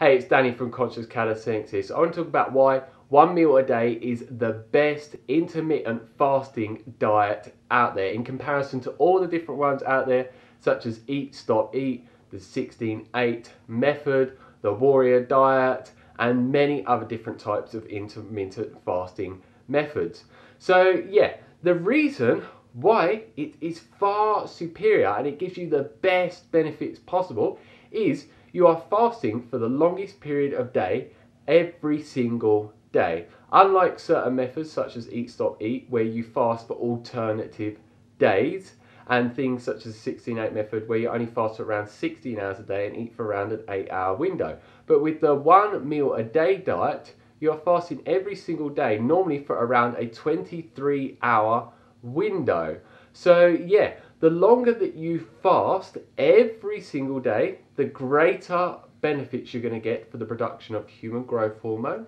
Hey, it's Danny from Conscious Calisthenics. So I want to talk about why one meal a day is the best intermittent fasting diet out there in comparison to all the different ones out there, such as Eat, Stop, Eat, the 16-8 method, the warrior diet, and many other different types of intermittent fasting methods. So yeah, the reason why it is far superior and it gives you the best benefits possible is you are fasting for the longest period of day every single day. Unlike certain methods such as Eat Stop Eat where you fast for alternative days and things such as the 16-8 method where you only fast for around 16 hours a day and eat for around an 8 hour window. But with the one meal a day diet, you are fasting every single day, normally for around a 23 hour window. So yeah, the longer that you fast every single day, the greater benefits you're going to get for the production of human growth hormone,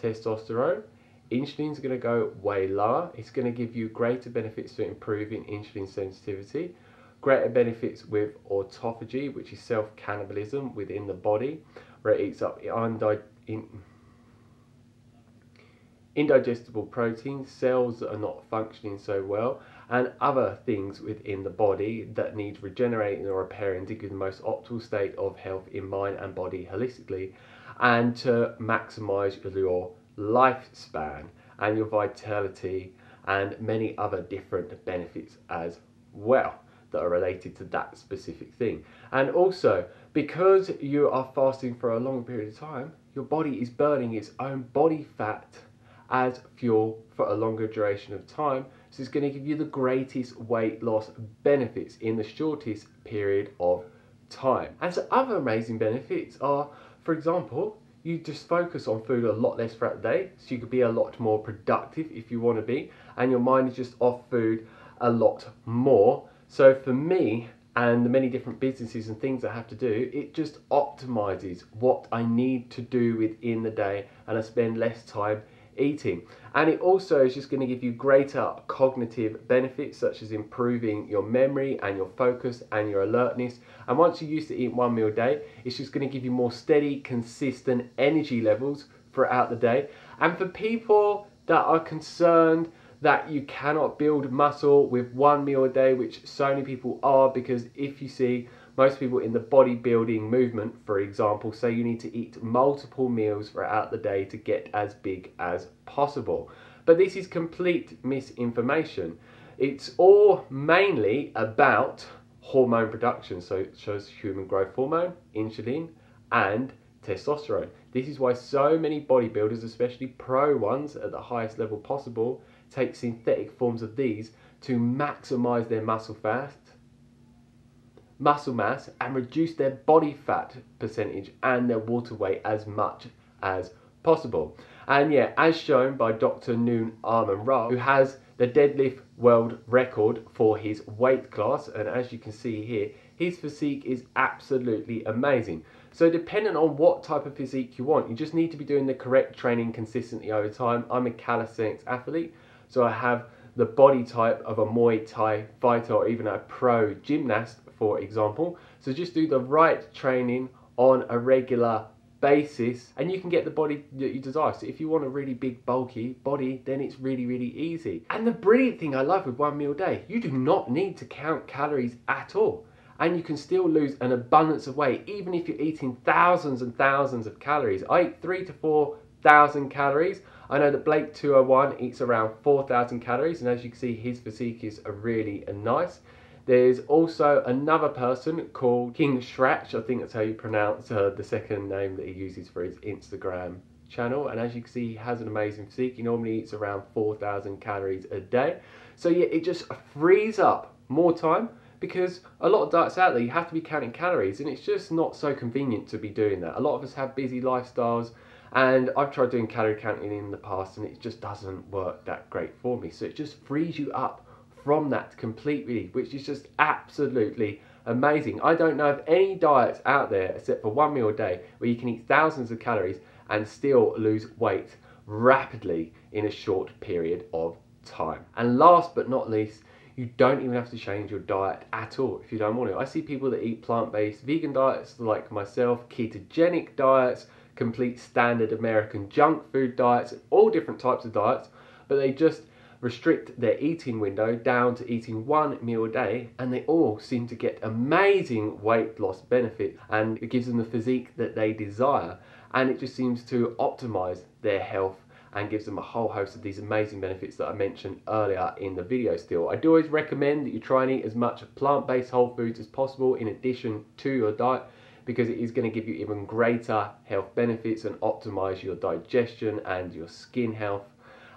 testosterone. Insulin is going to go way lower. It's going to give you greater benefits for improving insulin sensitivity, greater benefits with autophagy, which is self cannibalism within the body, where it eats up indigestible proteins, cells that are not functioning so well, and other things within the body that need regenerating or repairing to give the most optimal state of health in mind and body holistically, and to maximize your lifespan and your vitality and many other different benefits as well that are related to that specific thing. And also, because you are fasting for a long period of time, your body is burning its own body fat as fuel for a longer duration of time. So it's going to give you the greatest weight loss benefits in the shortest period of time. And so other amazing benefits are, for example, you just focus on food a lot less throughout the day, so you could be a lot more productive if you want to be, and your mind is just off food a lot more. So for me, and the many different businesses and things I have to do, it just optimizes what I need to do within the day, and I spend less time eating. And it also is just going to give you greater cognitive benefits such as improving your memory and your focus and your alertness. And once you're used to eating one meal a day, it's just going to give you more steady, consistent energy levels throughout the day. And for people that are concerned that you cannot build muscle with one meal a day, which so many people are, because if you see most people in the bodybuilding movement, for example, say you need to eat multiple meals throughout the day to get as big as possible. But this is complete misinformation. It's all mainly about hormone production, so it shows human growth hormone, insulin, and testosterone. This is why so many bodybuilders, especially pro ones at the highest level possible, take synthetic forms of these to maximize their muscle fat muscle mass and reduce their body fat percentage and their water weight as much as possible. And yeah, as shown by Dr. Noon Arman Ra, who has the deadlift world record for his weight class, and as you can see here, his physique is absolutely amazing. So depending on what type of physique you want, you just need to be doing the correct training consistently over time. I'm a calisthenics athlete, so I have the body type of a Muay Thai fighter or even a pro gymnast, for example. So just do the right training on a regular basis and you can get the body that you desire. So if you want a really big bulky body, then it's really, really easy. And the brilliant thing I love with one meal a day, you do not need to count calories at all. And you can still lose an abundance of weight, even if you're eating thousands and thousands of calories. I eat three to four thousand calories. I know that Blake 201 eats around 4,000 calories, and as you can see, his physique is really nice. There's also another person called King Shrach, I think that's how you pronounce uh, the second name that he uses for his Instagram channel. And as you can see, he has an amazing physique. He normally eats around 4,000 calories a day. So yeah, it just frees up more time because a lot of diets out there, you have to be counting calories and it's just not so convenient to be doing that. A lot of us have busy lifestyles and I've tried doing calorie counting in the past and it just doesn't work that great for me. So it just frees you up from that completely, which is just absolutely amazing. I don't know of any diets out there except for one meal a day where you can eat thousands of calories and still lose weight rapidly in a short period of time. And last but not least, You don't even have to change your diet at all if you don't want to. I see people that eat plant based vegan diets like myself, ketogenic diets, complete standard American junk food diets, all different types of diets, but they just restrict their eating window down to eating one meal a day and they all seem to get amazing weight loss benefit and it gives them the physique that they desire and it just seems to optimize their health and gives them a whole host of these amazing benefits that I mentioned earlier in the video still. I do always recommend that you try and eat as much plant-based whole foods as possible in addition to your diet because it is going to give you even greater health benefits and optimize your digestion and your skin health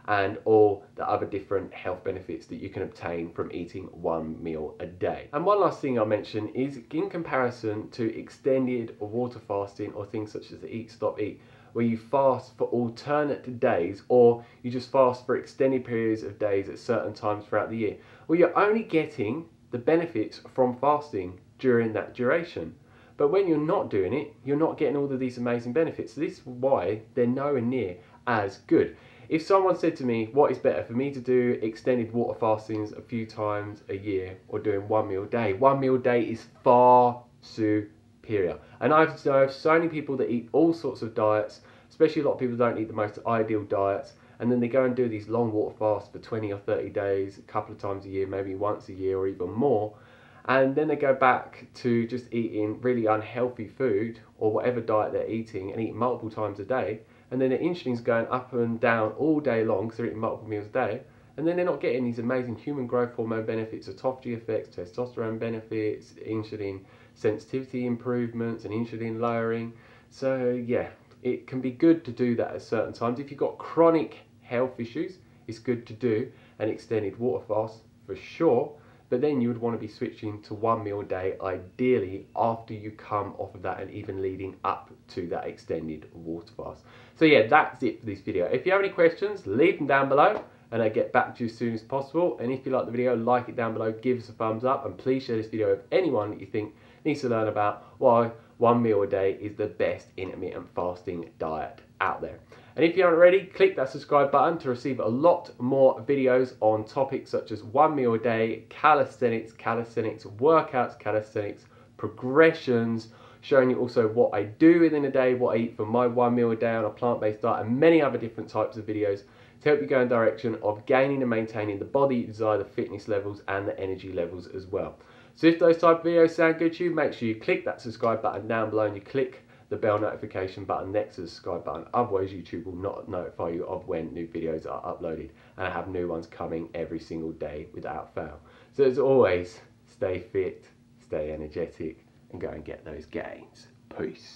and all the other different health benefits that you can obtain from eating one meal a day. And one last thing I'll mention is in comparison to extended water fasting or things such as the eat stop eat where you fast for alternate days or you just fast for extended periods of days at certain times throughout the year. Well, you're only getting the benefits from fasting during that duration. But when you're not doing it, you're not getting all of these amazing benefits. So this is why they're nowhere near as good. If someone said to me, what is better for me to do extended water fastings a few times a year or doing one meal a day, one meal a day is far superior. And I've known so many people that eat all sorts of diets, especially a lot of people don't eat the most ideal diets, and then they go and do these long water fasts for 20 or 30 days, a couple of times a year, maybe once a year or even more. And then they go back to just eating really unhealthy food or whatever diet they're eating and eat multiple times a day. And then their insulin's going up and down all day long because they're eating multiple meals a day and then they're not getting these amazing human growth hormone benefits, autophagy effects, testosterone benefits, insulin sensitivity improvements, and insulin lowering. So yeah, it can be good to do that at certain times. If you've got chronic health issues, it's good to do an extended water fast for sure. But then you would want to be switching to one meal a day, ideally after you come off of that and even leading up to that extended water fast. So yeah, that's it for this video. If you have any questions, leave them down below and I get back to you as soon as possible. And if you like the video, like it down below, give us a thumbs up, and please share this video with anyone that you think needs to learn about why one meal a day is the best intermittent fasting diet out there. And if you aren't ready, click that subscribe button to receive a lot more videos on topics such as one meal a day, calisthenics, calisthenics workouts, calisthenics progressions, showing you also what I do within a day, what I eat for my one meal a day on a plant-based diet, and many other different types of videos to help you go in the direction of gaining and maintaining the body you desire, the fitness levels and the energy levels as well. So if those type of videos sound good to you, make sure you click that subscribe button down below and you click the bell notification button next to the subscribe button. Otherwise, YouTube will not notify you of when new videos are uploaded. And I have new ones coming every single day without fail. So as always, stay fit, stay energetic, and go and get those gains. Peace.